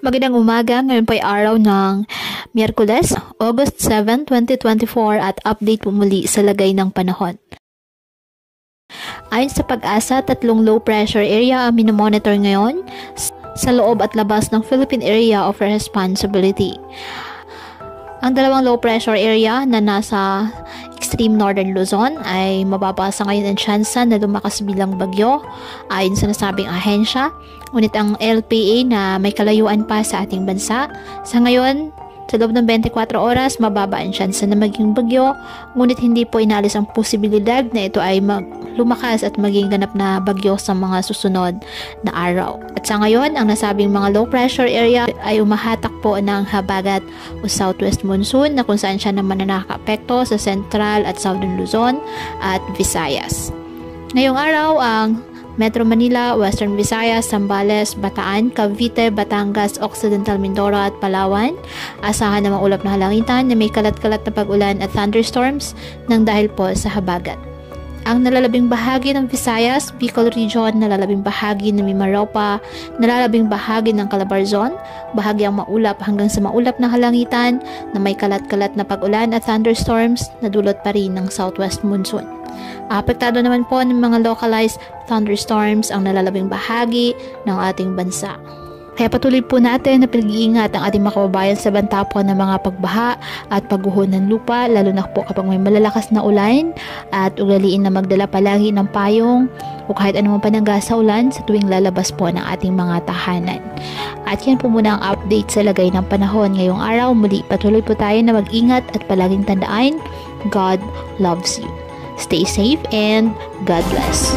Magandang umaga, ngayon po ay araw ng Miyerkules, August 7, 2024 at update po muli sa lagay ng panahon. Ayon sa pag-asa, tatlong low pressure area ang minomonitor ngayon sa loob at labas ng Philippine Area of Responsibility. Ang dalawang low pressure area na nasa extreme northern Luzon ay mababasa ngayon ang tsansa na lumakas bilang bagyo ayon sa nasabing ahensya. Ngunit ang LPA na may kalayuan pa sa ating bansa, sa ngayon sa loob ng 24 oras, mababa ang chance na maging bagyo, ngunit hindi po inalis ang posibilidad na ito ay mag lumakas at maging ganap na bagyo sa mga susunod na araw. At sa ngayon, ang nasabing mga low pressure area ay umahatak po ng habagat o southwest monsoon na kung saan siya naman na nakaka sa central at southern Luzon at Visayas. Ngayong araw, ang Metro Manila, Western Visayas, Zambales, Bataan, Cavite, Batangas, Occidental Mindoro at Palawan. Asahan na maulap na halangitan na may kalat-kalat na pag-ulan at thunderstorms nang dahil po sa habagat. Ang nalalabing bahagi ng Visayas, Bicol Region, nalalabing bahagi ng Mimaropa, nalalabing bahagi ng Calabarzon, bahagi ang maulap hanggang sa maulap na halangitan na may kalat-kalat na pag-ulan at thunderstorms na dulot pa rin ng southwest monsoon. Apektado naman po ng mga localized thunderstorms ang nalalabing bahagi ng ating bansa. Kaya patuloy po natin na pinag-iingat ang ating makababayan sa banta po ng mga pagbaha at pagguho ng lupa, lalo na po kapag may malalakas na ulan at ugaliin na magdala palagi ng payong o kahit anumang panangga sa ulan sa tuwing lalabas po ng ating mga tahanan. At yan po muna ang update sa lagay ng panahon ngayong araw. Muli patuloy po tayo na mag-ingat at palaging tandaan, God loves you. Stay safe and God bless.